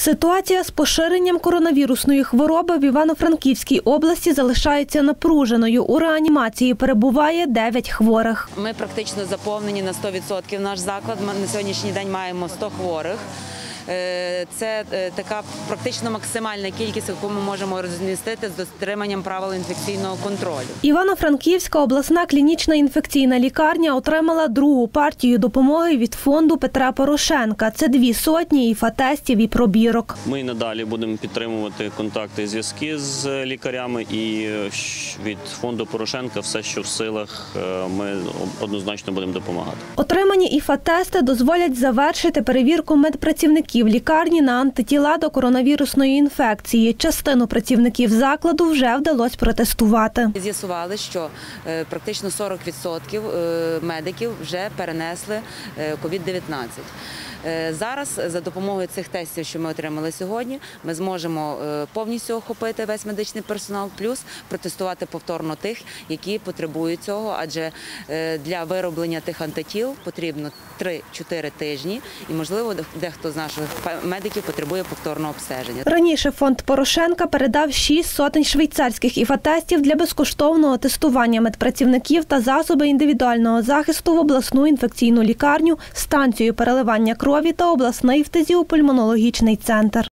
Ситуація з поширенням коронавірусної хвороби в Івано-Франківській області залишається напруженою. У реанімації перебуває 9 хворих. Ми практично заповнені на 100% наш заклад. Ми на сьогоднішній день маємо 100 хворих. Е, Це е, така практично максимальна кількість, яку ми можемо розмістити з дотриманням правил інфекційного контролю. Івано-Франківська обласна клінічна інфекційна лікарня отримала другу партію допомоги від фонду Петра Порошенка. Це дві сотні іфа-тестів і пробірок. Ми надалі будемо підтримувати контакти і зв'язки з лікарями і від фонду Порошенка все, що в силах, е, ми однозначно будемо допомагати. Отримані іфа-тести дозволять завершити перевірку медпрацівників лікарні на антитіла до коронавірусної інфекції. Частину працівників закладу вже вдалося протестувати. З'ясували, що е, практично 40% е, медиків вже перенесли е, COVID-19. Е, Зараз за допомогою цих тестів, що ми отримали сьогодні, ми зможемо е, повністю охопити весь медичний персонал, плюс протестувати повторно тих, які потребують цього. Адже е, для вироблення тих антитіл потрібно 3-4 тижні, і можливо дехто з наших медиків потребує повторного обстеження. Раніше фонд Порошенка передав 6 сотень швейцарських іфа-тестів для безкоштовного тестування медпрацівників та засоби індивідуального захисту в обласну інфекційну лікарню, станцію переливання крові та обласний фтизіопульмонологічний центр.